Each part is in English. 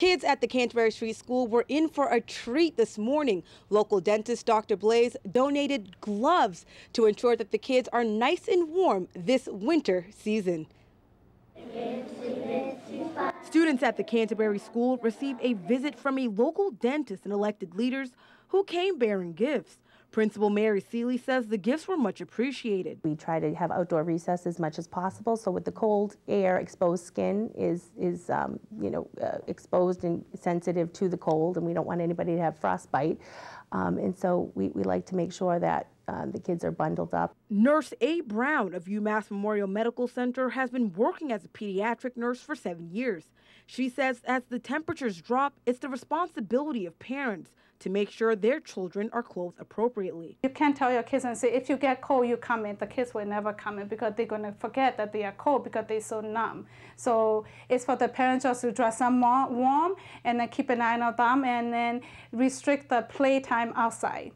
Kids at the Canterbury Street School were in for a treat this morning. Local dentist Dr. Blaze donated gloves to ensure that the kids are nice and warm this winter season. Students at the Canterbury School received a visit from a local dentist and elected leaders who came bearing gifts. Principal Mary Seeley says the gifts were much appreciated. We try to have outdoor recess as much as possible. So with the cold air, exposed skin is is um, you know uh, exposed and sensitive to the cold, and we don't want anybody to have frostbite. Um, and so we, we like to make sure that uh, the kids are bundled up. Nurse A. Brown of UMass Memorial Medical Center has been working as a pediatric nurse for seven years. She says as the temperatures drop, it's the responsibility of parents to make sure their children are clothed appropriately. You can't tell your kids and say, if you get cold, you come in. The kids will never come in because they're going to forget that they are cold because they're so numb. So it's for the parents just to dress them warm and then keep an eye on them and then restrict the playtime outside.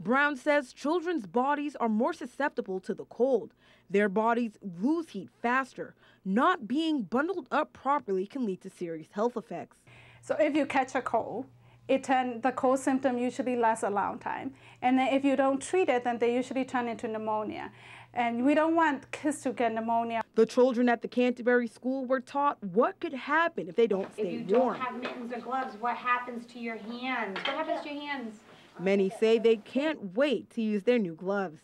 Brown says children's bodies are more susceptible to the cold. Their bodies lose heat faster. Not being bundled up properly can lead to serious health effects. So if you catch a cold, it turn, the cold symptom usually lasts a long time. And then if you don't treat it, then they usually turn into pneumonia. And we don't want kids to get pneumonia. The children at the Canterbury School were taught what could happen if they don't stay warm. If you warm. don't have mittens or gloves, what happens to your hands? What happens to your hands? Many say they can't wait to use their new gloves.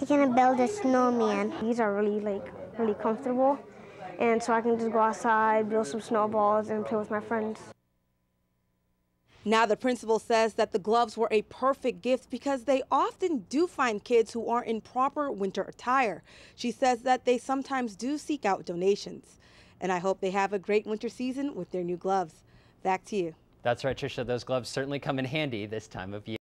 We're gonna build a snowman. These are really like really comfortable and so I can just go outside, build some snowballs and play with my friends. Now the principal says that the gloves were a perfect gift because they often do find kids who aren't in proper winter attire. She says that they sometimes do seek out donations. And I hope they have a great winter season with their new gloves. Back to you. That's right, Tricia. Those gloves certainly come in handy this time of year.